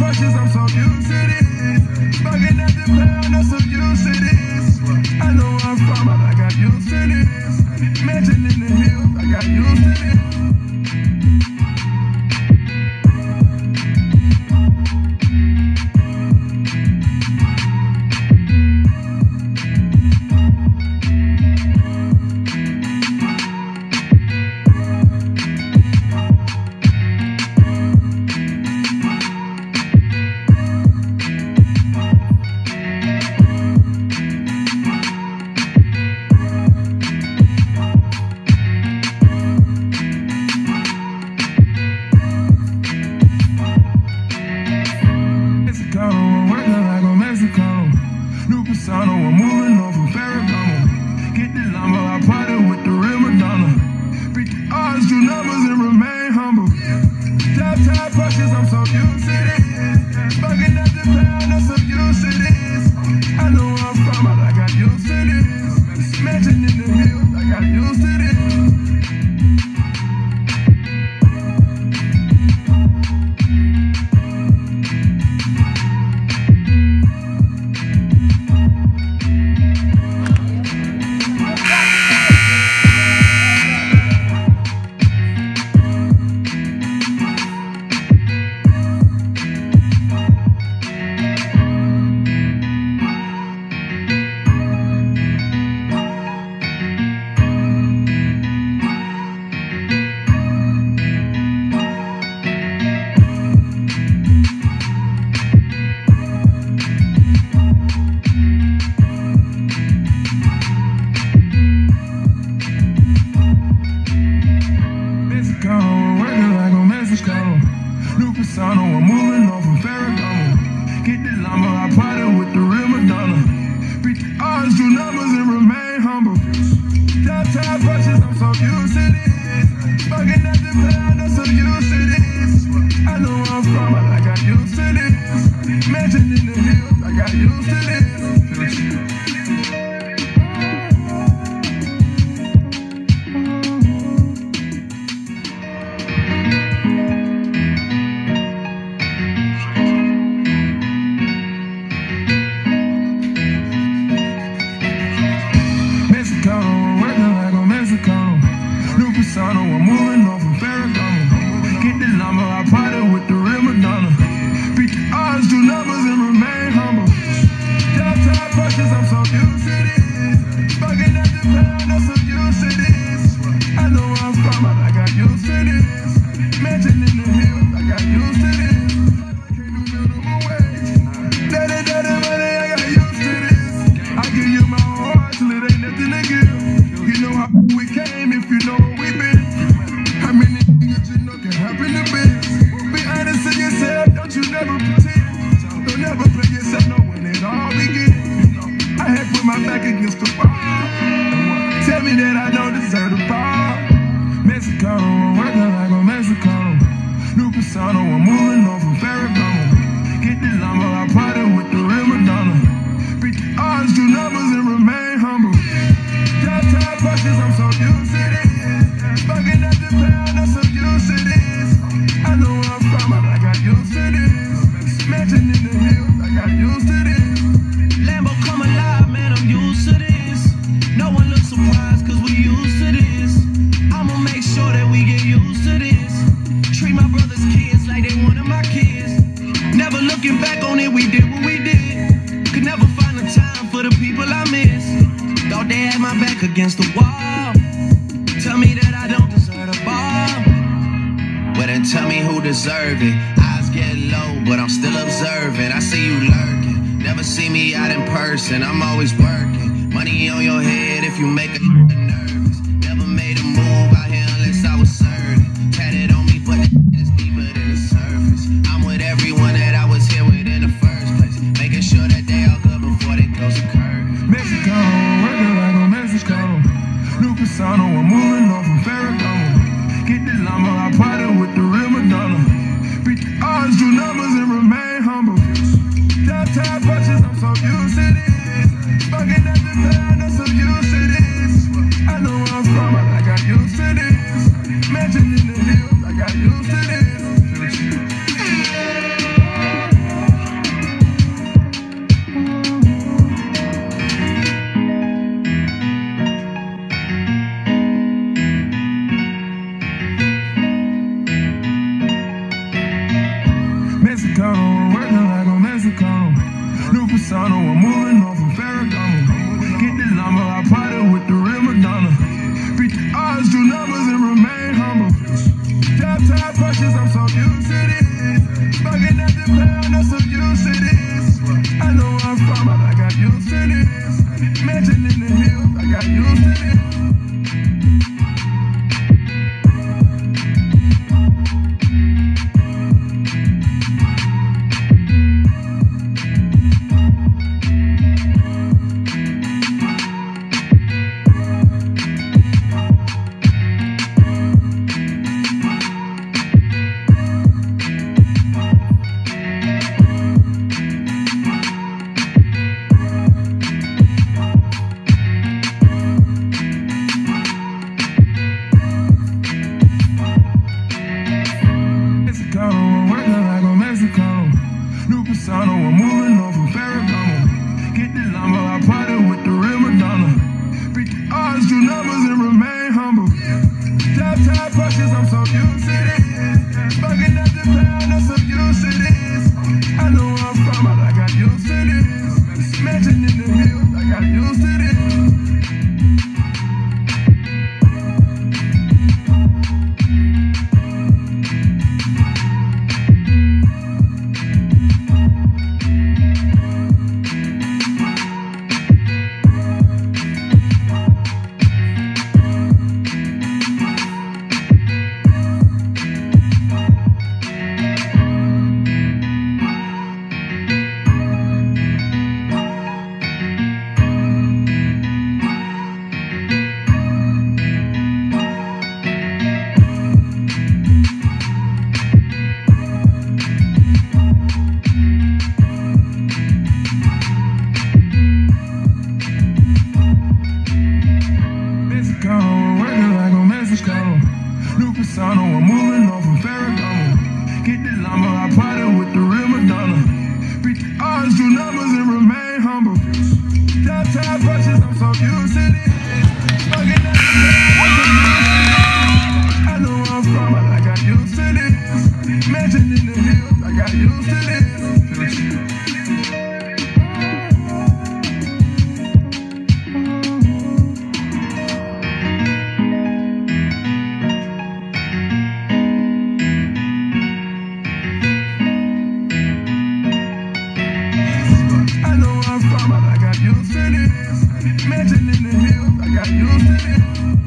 precious, I'm so used to this. Fucking nothing, man, I'm so used to this. Persona, I'm moving on from Ferragamo. Get the llama, I party with the real Madonna. Beat the odds, do numbers, and remain humble. Top top brushes, I'm so used to this. Fucking at the pound, Persona, I'm moving on from Ferragamo. Get the llama, I party with the real Madonna. Beat the odds, do numbers, and remain humble. Top brushes, I'm so used to this. Fucking at the pound, I'm so used to this. I know where I'm from, but I got used to this. Mansion in the hills, I got used to this. You know how we came if you know where we been. How many niggas you know can happen to be? Be honest to yourself, don't you never pretend. Don't ever play yourself, know when it all begins. I had put my back against the wall. Tell me that I don't deserve the ball. Mexicano, I'm working like a Mexicano. New persona, I'm moving on from Ferragamo. Get the I against the wall. Tell me that I don't deserve the ball. Well, then tell me who deserve it. Eyes get low, but I'm still observing. I see you lurking. Never see me out in person. I'm always working. Money on your head if you make a nervous. Used to this. Mansion in the hills, I got used brushes, I'm so used to this. Smoking at the pound, I'm so used to this. I know I'm from, but I got used to this. Mansion in the hills, I got used to this. Persona, I'm moving on from Ferragamo. Get the llama, I party with the real Madonna. The odds, do numbers, and remain humble. Top tied brushes, I'm so used to this. Fucking at the pound, I'm so New persona, I'm moving on from Ferragamo. Get the llama, I party with the real Madonna. Beat the odds, do numbers, and remain humble. Downtown brushes, I'm so used to this. Fucking up I know I'm from, I got used to this. Imagine in the hills, I got used to this. I'm it.